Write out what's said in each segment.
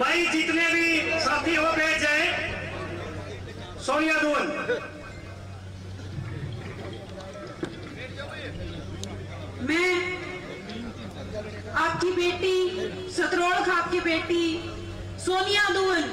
भाई, जितने भी साथी हो गए जाए। सोनिया दून मैं आपकी बेटी, सतरोड़ खाप की बेटी, सोनिया दुवन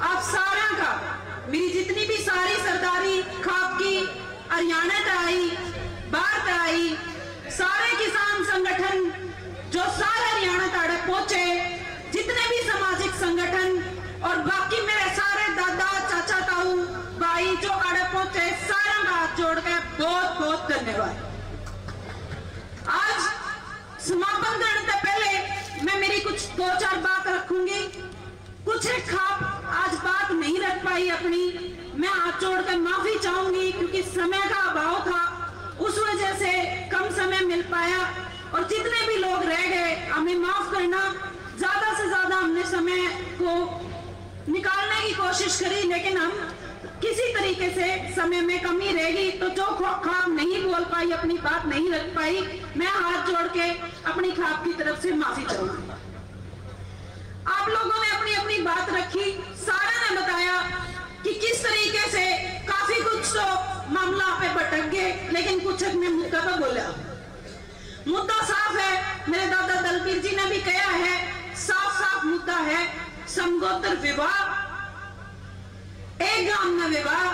आप सारा का, मेरी जितनी भी सारी सरदारी खाप की, हरियाणा का आई बाहर का आई, सारे किसान संगठन जो सारे हरियाणा ताड़े पहुँचे जितने भी सामाजिक संगठन और बाकी मेरे सारे दादा चाचा ताऊ, भाई जो आड़े पहुँचे, सारा का हाथ जोड़ के बहुत बहुत धन्यवाद। आज समापन करने से पहले मैं मेरी कुछ दो चार बात रखूँगी। कुछ एक खाप आज बात नहीं रख पाई अपनी। मैं हाथ जोड़ जोड़कर माफ़ी चाहूँगी क्योंकि समय का अभाव था। उस वजह से कम समय मिल पाया और जितने भी लोग रह गए, हमें माफ़ करना ज़्यादा से ज़्यादा हमने समय को निकालने की कोशिश करी, लेकिन हम किसी तरीके से समय में कमी रहेगी तो जो खो- खाप नहीं बोल पाई, अपनी बात नहीं रख पाई, मैं हाथ जोड़ के अपनी खाप की तरफ़ से माफ़ी चाहूँगी। आप लोगों ने अपनी अपनी बात रखी, सारा ने बताया कि किस तरीके से काफ़ी कुछ तो मामला पे भटक गए, लेकिन कुछ ने मुद्दा पे बोला। मुद्दा साफ़ है, मेरे दादा दलबीर जी ने भी कहा है साफ़ साफ़ मुद्दा है समगोत्र विवाह। एक गाँव में विवाह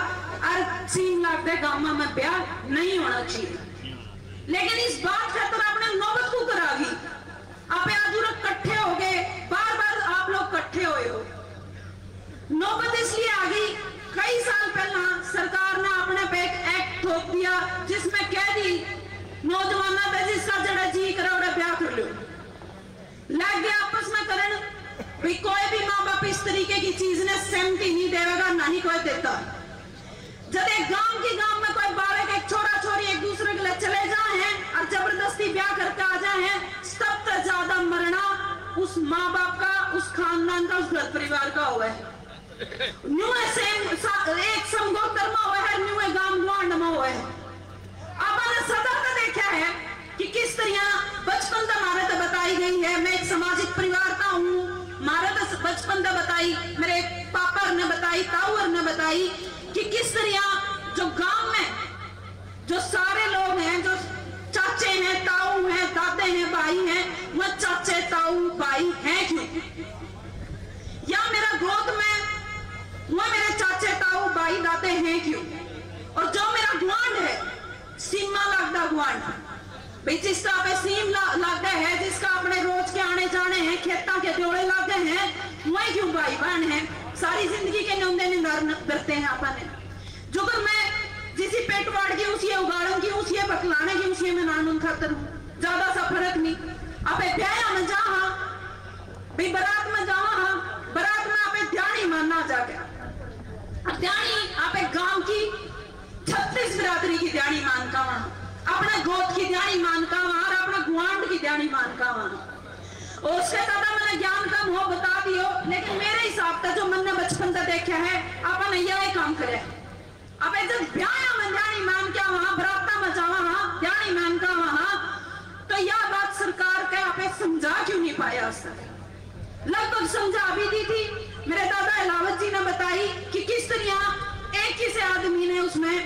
और तीन लाख के गाँव में ब्याह नहीं होना चाहिए। लेकिन इस बात का तो आपने नौबत को करा दी परिवार का हुआ एक समगोत्र में हुआ है गाँव गुआंड में हुआ है आपने सदा का देखा है कि किस तरह बचपन हमारे तो बताई गई है मैं एक सामाजिक परिवार का हूँ तो बचपन से बताई मेरे पापा ने बताई ताऊ ने बताई कि किस तरह जो गाँव में जो सारे लोग हैं जो चाचे हैं ताऊ हैं दादे हैं भाई हैं वह चाचे ताऊ भाई हैं क्यों गोद में, वह मेरे चाचे, ताऊ, भाई दादे हैं क्यों? और जो मेरा गुआंड है, सीमा लगदा गुआंड। भाई जिसका पे सीम ला- लगदा है, जिसका अपने रोज के आने जाने हैं, खेतों के जोड़े लगे हैं, वही क्यों भाई बहन है? सारी ज़िंदगी के नौंदे ने करते हैं अपन। जो कर मैं जिसी पेट वाड़ की उसी उगाड़ों की उसी बकलाने की उसी में नानून खातर हूँ ज़्यादा सा फ़र्क नहीं। अबे ब्याह में जा हाँ में जावा हाँ मानना जाके अब ध्यानी, आपे गाँव की छत्तीस बिरादरी की ध्यानी मान का वहाँ अपने गोद की ध्यानी मान का और अपने गुआंड की ध्यानी मान का वहाँ उसके ज़्यादा मैंने ज्ञान कम हो, बता दियो लेकिन मेरे हिसाब से जो मैंने बचपन से देखा है, अपन यही काम करे। अब जब ब्याह में ध्यानी मान क्या वहाँ बराता में जावा वहाँ ध्यानी मान का वहाँ तो यह बात सरकार के आपे समझा क्यों नहीं पाया उस तक लगभग समझा भी दी थी। मेरे दादा इलावत जी ने बताई कि किस तरह एक ही से आदमी ने उसमें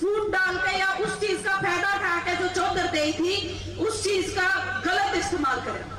फूट डाल के या उस चीज़ का फ़ायदा उठा के जो चौधर दी थी, उस चीज़ का गलत इस्तेमाल करे।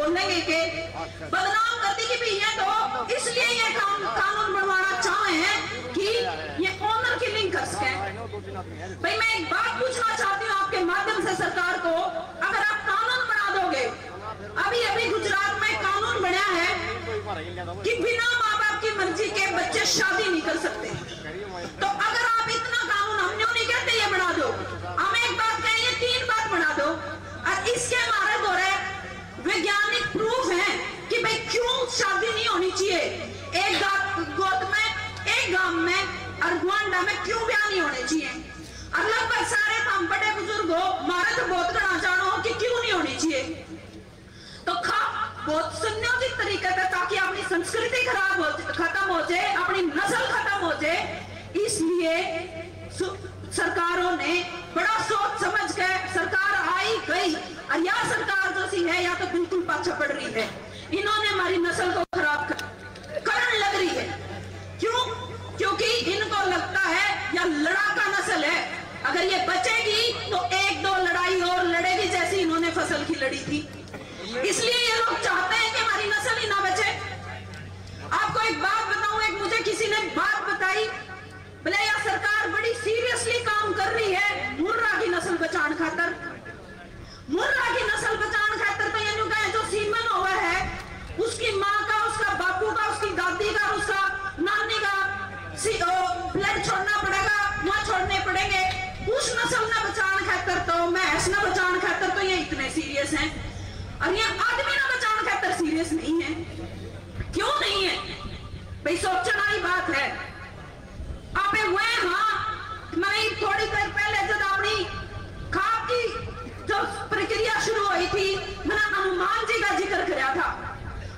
बोलेंगे कि बदनाम कर दी कि भी ये तो इसलिए ये काम कानून बनवाना चाहे हैं कि ये ऑनर किलिंग कर सके। भाई, मैं एक बात पूछना चाहती हूँ आपके माध्यम से सरकार को। अगर आप कानून बना दोगे, अभी अभी गुजरात में कानून बना है कि बिना माँ बाप की मर्ज़ी के बच्चे शादी नहीं कर सकते। तो अगर आप इतना कानून, हम नहीं कहते ये बना दो? हम एक बात कहें ये तीन बात बना दो। और इसके वैज्ञानिक प्रूफ है कि भाई क्यों शादी नहीं होनी चाहिए? एक गोद में एक गाँव में और गुआंडा में क्यों ब्याह नहीं होने चाहिए? और लगभग सारे हम बड़े बुज़ुर्ग हो मारे तो बहुत गणा जानो कि क्यों नहीं होनी चाहिए? तो खा, बहुत संयोजित तरीके से ताकि अपनी संस्कृति खराब हो खत्म हो जाए, अपनी नस्ल खत्म हो जाए। इसलिए सरकारों ने बड़ा सोच समझ के सरकार आई गई। और यह सरकार जो सी है या तो बिल्कुल पाछा पड़ रही है। इन्होंने हमारी नस्ल को खराब कर, करने लग रही है। क्यों? क्योंकि इनको लगता है यह लड़ाका नस्ल है। अगर ये बचेगी तो एक दो लड़ाई और लड़ेगी जैसी इन्होंने फ़सल की लड़ी थी। इसलिए ये लोग चाहते हैं कि हमारी नस्ल ही ना बचे। आपको एक बात बताऊँ एक मुझे किसी ने बात बताई। बोले यह सरकार बड़ी सीरियसली काम कर रही है मुर्रा की नस्ल बचाने खातर। छोड़ने पड़ेंगे। उस नस्ल ने बचाने खातर तो भैंस ने बचाने खातर तो ये इतने सीरियस हैं और ये आदमी ने बचाने खातर सीरियस नहीं है क्यों नहीं है भाई सोचने वाली बात है आप हुए हाँ मैं थोड़ी देर पहले जब अपनी खाप की जो प्रक्रिया शुरू हुई थी मैंने हनुमान जी का ज़िक्र किया था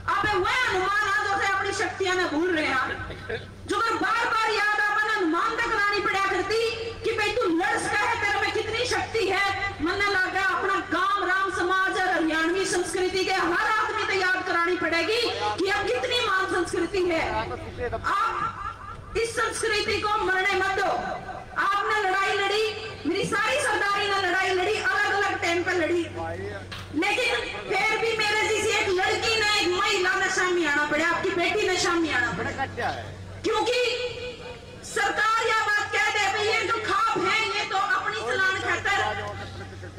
आप वह हनुमान आज उसे अपनी शक्तियाँ में भूल रहे हैं जो अगर बार बार याद अपन हनुमान तक करानी पड़ा करती कि भाई तू लड़ सका है तेरे में कितनी शक्ति है मन लगा अपना गाँव राम समाज और हरियाणवी संस्कृति के हर आदमी को याद करानी पड़ेगी कि अब कितनी मान संस्कृति है। आप इस संस्कृति को मरने मत दो। आपने लड़ाई लड़ी, मेरी सारी सरदारी ने लड़ाई लड़ी अलग अलग टाइम पर लड़ी। लेकिन फिर भी मेरे जैसी एक लड़की ने एक महिला ने सामने आना पड़ा, आपकी बेटी ने सामने आना पड़ा। क्योंकि सरकार यह बात कह दे भाई ये जो खाप है, ये तो अपनी चलान खातर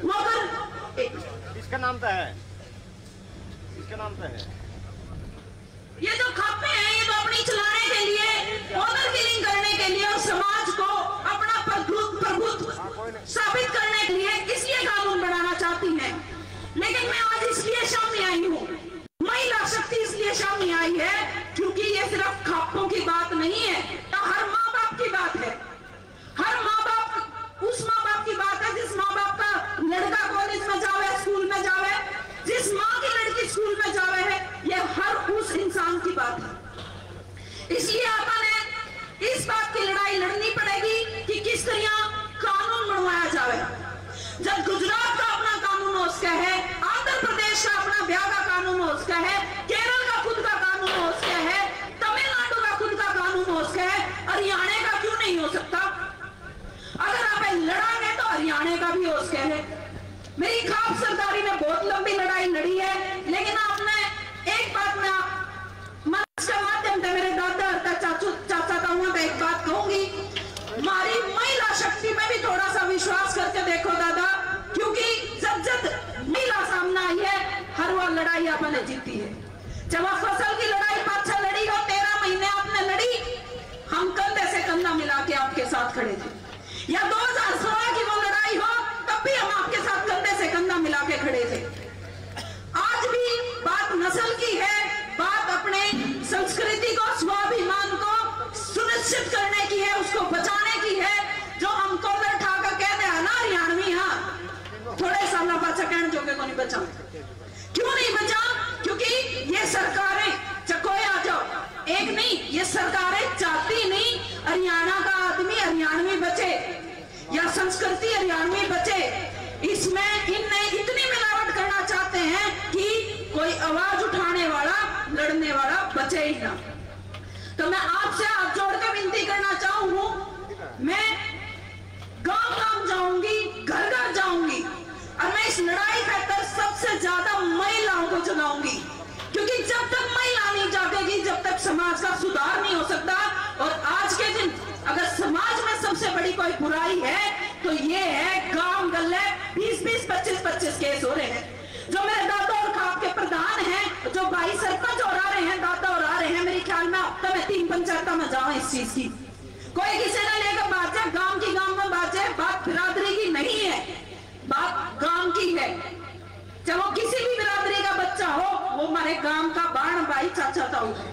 मगर इसका नाम तो है। इसका नाम तो है? ये जो खापे हैं ये तो जब गुजरात का अपना कानून हो उसका है, आंध्र प्रदेश का अपना ब्याह का कानून हो उसका है, केरल का खुद का कानून हो उसका है, तमिलनाडु का खुद का कानून हो उसका है, हरियाणा का क्यों नहीं हो सकता? अगर आप लड़ांगे तो हरियाणा का भी हो उसका है। मेरी खाप सरदारी ने बहुत लंबी लड़ाई लड़ी है, लेकिन आपने लड़ाई आपने जीती है। जब आप फ़सल की लड़ाई पाछा लड़ी हो, तेरह महीने आपने लड़ी, हम कंधे से कंधा मिला के आपके साथ खड़े थे। या 2016 की वो लड़ाई हो, तब भी हम आपके साथ कंधे से कंधा मिला के खड़े थे। आज भी बात नस्ल की है, बात अपने संस्कृति को, स्वाभिमान को सुनिश्चित करने की है, उसको बचाने की है, जो हम कॉलर ठा कर कह दे ना हरियाणवी हाँ थोड़े साल बचा कहने जोगे को नहीं बचा ये सरकारें चाहती नहीं, हरियाणा का आदमी हरियाणवी बचे, या संस्कृति हरियाणवी बचे। इसमें इनने इतनी मिलावट करना चाहते हैं कि कोई आवाज़ उठाने वाला, लड़ने वाला बचे ही ना। तो मैं आपसे हाथ आप जोड़ के विनती करना चाहूँगा, मैं गाँव गाँव जाऊँगी, घर घर जाऊँगी, और मैं इस लड़ाई का कर सबसे ज़्यादा महिलाओं को चुनाऊँगी। सुधार नहीं हो सकता, और आज के दिन अगर समाज में सबसे बड़ी कोई बुराई है तो ये है गाँव गल्ले बीस बीस, पच्चीस पच्चीस केस हो रहे हैं। जो मेरे दादा और खाप के प्रधान हैं, जो भाई सरपंच और आ रहे हैं, दादा और आ रहे हैं, मेरे ख्याल में अब तक मैं तीन पंचायत में जाऊँ इस चीज़ की। कोई किसी ने लेकर बात है गाँव की गाँव में बात है बात बिरादरी की नहीं है, बात गाँव की है। चाहे किसी भी बिरादरी का बच्चा हो हमारे गाँव का बाण भाई चाचा ताऊ है।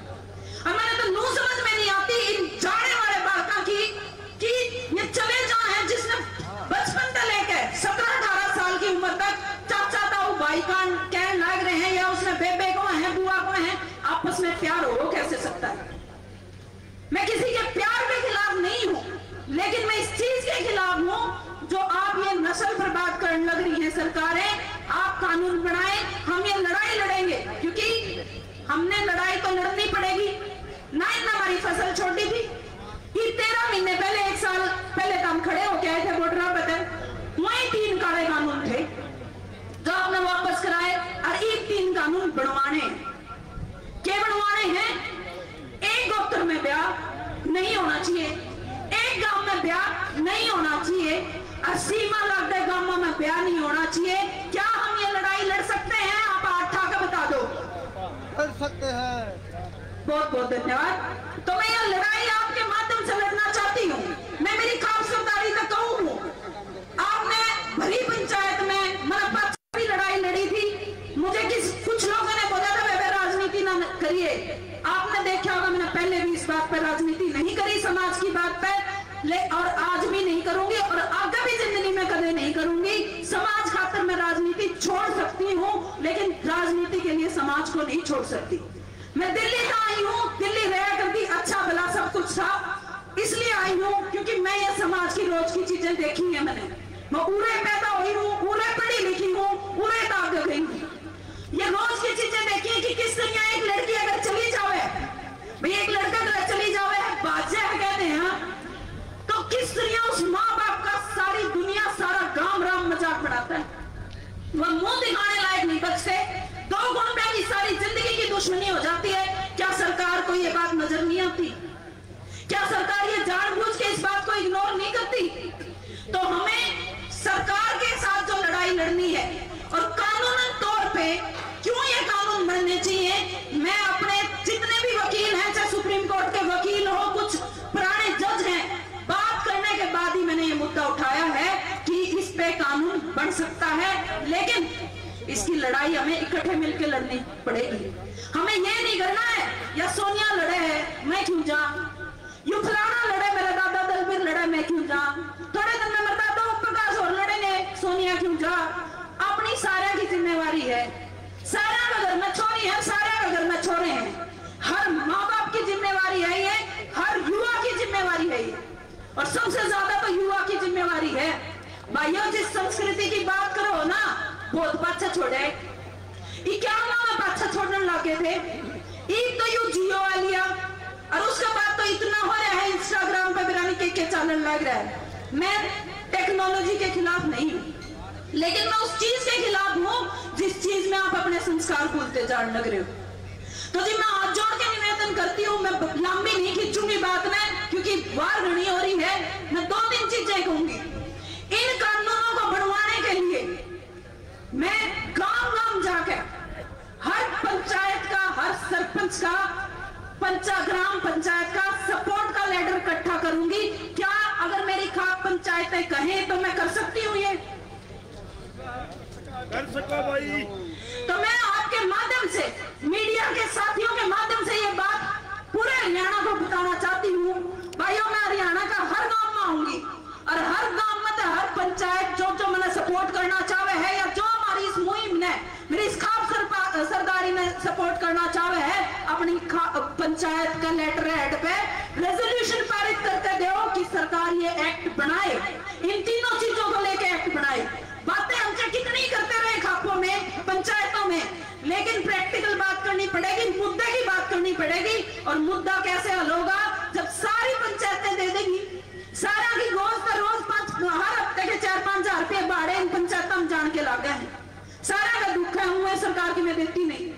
मैंने तो नू समझ में नहीं आती इन जाने वाले बालका की, कि ये चले जाए हैं जिसने बचपन से लेकर सत्रह, अठारह साल की उम्र तक चाचा, ताऊ, भाई, कान कहने लग रहे हैं या उसने बेबे को है, बुआ को है, आपस में प्यार हो कैसे सकता है? मैं किसी के प्यार के खिलाफ नहीं हूँ, लेकिन मैं इस चीज़ के खिलाफ हूँ जो आप ये नस्ल बर्बाद करने लग रही है सरकारें, आप कानून बनाए, हम ये लड़ाई लड़ेंगे क्योंकि हमने लड़ाई तो लड़नी पड़ेगी ना इतना हमारी फ़सल छोटी थी। कि तेरह महीने पहले, एक साल पहले तो हम खड़े होके आए थे वोटरा पता वही तीन काले कानून थे जो आपने वापस कराए और एक तीन कानून बनवाने। के बनवाने हैं? एक गोत्र में ब्याह नहीं होना चाहिए। एक गाँव में ब्याह नहीं होना चाहिए और सीमा लगते गाँवों में ब्याह नहीं होना चाहिए। क्या हम ये लड़ाई लड़ सकते हैं? आप आठा का बता दो। कर सकते हैं। बहुत बहुत धन्यवाद। तो मैं ये लड़ाई आपके माध्यम से लड़ना चाहती हूँ। मैं मेरी खास सरदारी तक कहूँ हूँ। आपने भरी पंचायत में मनपा भी लड़ाई लड़ी थी। मुझे किस, कुछ लोगों ने बोला था वे राजनीति ना करिए। आपने देखा होगा, मैंने पहले भी इस बात पर राजनीति नहीं करी, समाज की बात पर। ले, और आज भी नहीं करूँगी, और आगे भी ज़िंदगी में कभी नहीं करूँगी। समाज खातर मैं राजनीति छोड़ सकती हूँ, लेकिन राजनीति के लिए समाज को नहीं छोड़ सकती। मैं दिल्ली का आई हूँ, दिल्ली रह करके अच्छा भला सब कुछ था। इसलिए आई हूँ क्योंकि मैं ये समाज की रोज की चीज़ें देखी है मैंने। मैं उरे पैदा हुई हूँ उरे पढ़ी लिखी हूँ उरे ताक गई हूँ। ये रोज की चीज़ें देखी कि किस तरह एक लड़की अगर चली जावे, भाई एक लड़का अगर चली जावे बाजे है कहते हैं तो किस तरह उस माँ बाप का सारी दुनिया, सारा गाँव राम मज़ाक बनाता है? वह मुँह दिखाने लायक नहीं बचते। दो गुंडा की सारी ज़िंदगी की दुश्मनी हो जाती है क्या सरकार को ये बात नज़र नहीं आती क्या सरकार ये जानबूझ के इस बात को इग्नोर नहीं करती तो हमें सरकार के साथ जो लड़ाई लड़नी है। और कानूनन तौर पे क्यों ये कानून बनने चाहिए? मैं अपने जितने भी वकील हैं, चाहे सुप्रीम कोर्ट के वकील हो, कुछ पुराने जज हैं, बात करने के बाद ही मैंने ये मुद्दा उठाया है कि इस पे कानून बन सकता है, लेकिन इसकी लड़ाई हमें इकट्ठे मिलकर लड़नी पड़ेगी। हमें ये नहीं करना है, या सोनिया लड़े है, मैं क्यों जा यू फलाना लड़े, मेरा दादा दलबीर लड़े, मैं क्यों जा थोड़े में मेरा दादा ओम प्रकाश और लड़ेंगे क्यों जा? अपनी सारे की जिम्मेवारी है। सारा घर में छोरी है सारा घर में छोरे हैं। हर माँ बाप की जिम्मेवारी है ये हर युवा की जिम्मेवारी है ये। और सबसे ज़्यादा तो युवा की जिम्मेवारी है। भाइयों जिस संस्कृति की बात करो ना बहुत पाछा छोड़े। इक्यावन में पाछा छोड़ने लगे थे? एक तो यू जियो आ लिया और उसके बाद तो इतना हो रहा है इंस्टाग्राम पे बिरानी के, के चैनल लग रहा है। मैं टेक्नोलॉजी के खिलाफ नहीं हूँ। लेकिन मैं उस चीज़ के खिलाफ हूँ जिस चीज़ में आप अपने संस्कार भूलते जाने लग रहे हो। तो जी, मैं हाथ जोड़ के निवेदन करती हूँ, मैं लंबी नहीं खींचूँगी बात में, क्योंकि वार घनी हो रही है, मैं दो तीन चीज़ें कहूँगी। इन कानूनों को बढ़वाने के लिए मैं गाँव गाँव जाकर हर पंचायत का, हर सरपंच का पंचा ग्राम पंचायत का सपोर्ट का लेटर इकट्ठा करूँगी। क्या अगर मेरी खाप पंचायतें कहें तो मैं कर सकती हूँ ये? कर सको भाई। तो मैं आपके माध्यम से, मीडिया के साथियों के माध्यम से ये बात पूरे हरियाणा को बताना चाहती हूँ। भाइयों, मैं हरियाणा का हर गाँव में आऊँगी और हर गाँव में तो हर पंचायत जो जो मैंने सपोर्ट करना चाहे है या जो हमारी इस मुहिम ने, मेरी इस सरपा- सरदारी ने सपोर्ट करना चाहे है, अपनी पंचायत का लेटर हेड पे रेजोल्यूशन पारित करके दो कि सरकार ये एक्ट बनाए। लड़ेगी और मुद्दा कैसे हल होगा? जब सारी पंचायतें दे देगी, सारा की गोश्त रोज पाँच, हर हफ़्ते के चार पाँच हज़ार रुपये भाड़े इन पंचायतों में जान के लागे हैं। सारा का दुख है, हुए सरकार की मैं देती नहीं।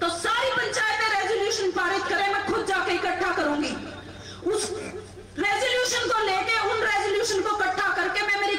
तो सारी पंचायतें रेजोल्यूशन पारित करें, मैं खुद जाके इकट्ठा करूँगी। उस रेजोल्यूशन को लेके, उन रेजोल्यूशन को इकट्ठा करके मैं मेरी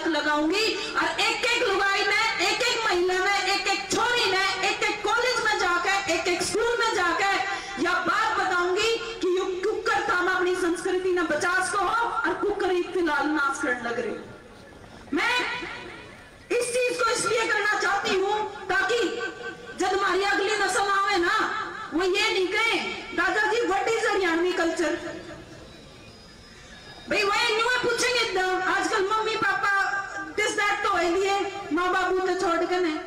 पंचायत लगाऊँगी। और एक एक लुगाई ने एक एक महिला में एक एक छोरी ने एक एक कॉलेज में जाकर एक एक स्कूल में जाकर यह बात बताऊँगी कि यू कुकर था मैं अपनी संस्कृति ने बचास को हो और कुकर ही फ़िलहाल नाश करने लग रही। मैं इस चीज़ को इसलिए करना चाहती हूँ ताकि जब हमारी अगली नस्ल आवे ना, वो ये नहीं कहे दादाजी व्हाट इज़ हरियाणवी कल्चर भाई वही न्यू माँ बाबू तो छोड़ के नहीं।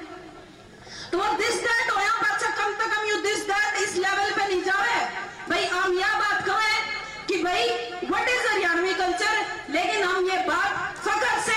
तो वो दिस दैट होया बच्चा, कम से कम यू दिस दैट इस लेवल पे नहीं जावे। भाई, हम यह बात कहें कि भाई व्हाट इज़ हरियाणवी कल्चर लेकिन हम ये बात फकर से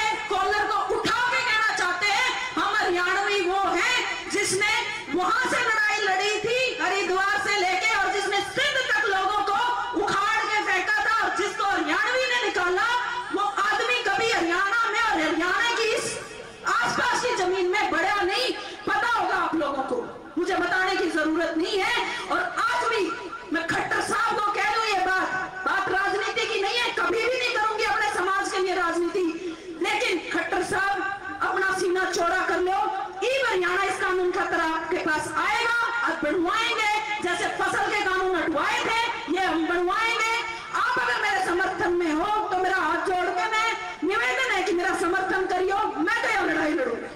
थे ये हम बनवाएँगे। आप अगर मेरे समर्थन में हो तो मेरा हाथ जोड़ के मैं निवेदन है कि मेरा समर्थन करियो, मैं तो यहाँ लड़ाई लड़ूँगा।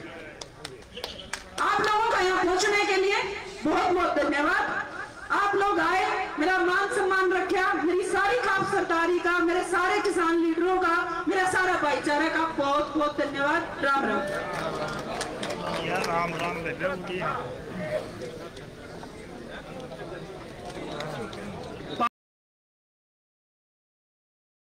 आप लोगों का यहाँ पहुँचने के लिए बहुत बहुत धन्यवाद। आप लोग आए, मेरा मान सम्मान रखा मेरी सारी खाप सरदारी का, मेरे सारे किसान लीडरों का, मेरा सारा भाईचारे का बहुत बहुत धन्यवाद राम राम राम राम